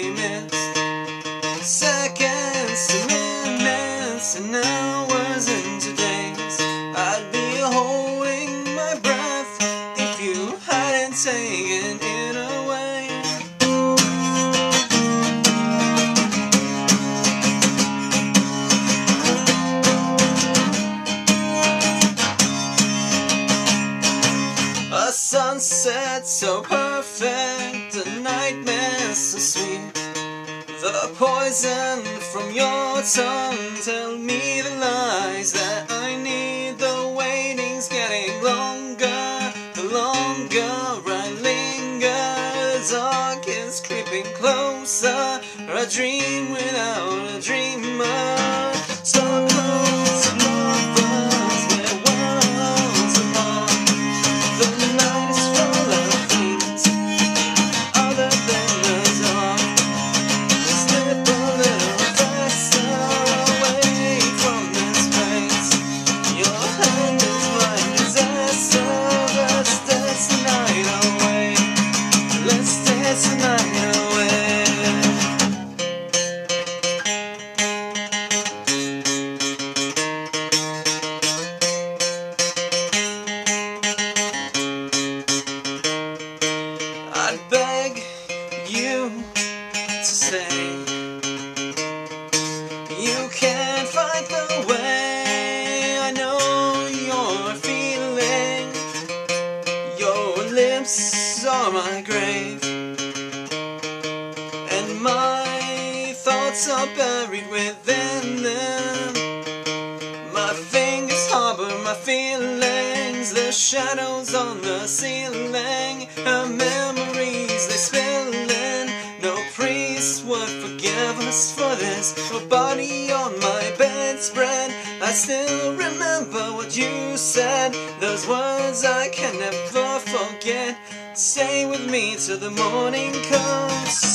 be missed. Seconds to minutes and hours into days, I'd be holding my breath if you hadn't taken it away. A sunset so perfect, poison from your tongue tell me the lies that I need. The waiting's getting longer, the longer I linger. The dark is creeping closer. I dream without a dreamer. Are my grave, and my thoughts are buried within them. My fingers harbor my feelings, the shadows on the ceiling, her memories they spill in. No priest would forgive us for this. A body on my bedspread, I still remember what you said. Those words I can never forget. Stay with me till the morning comes.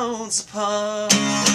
worlds apart.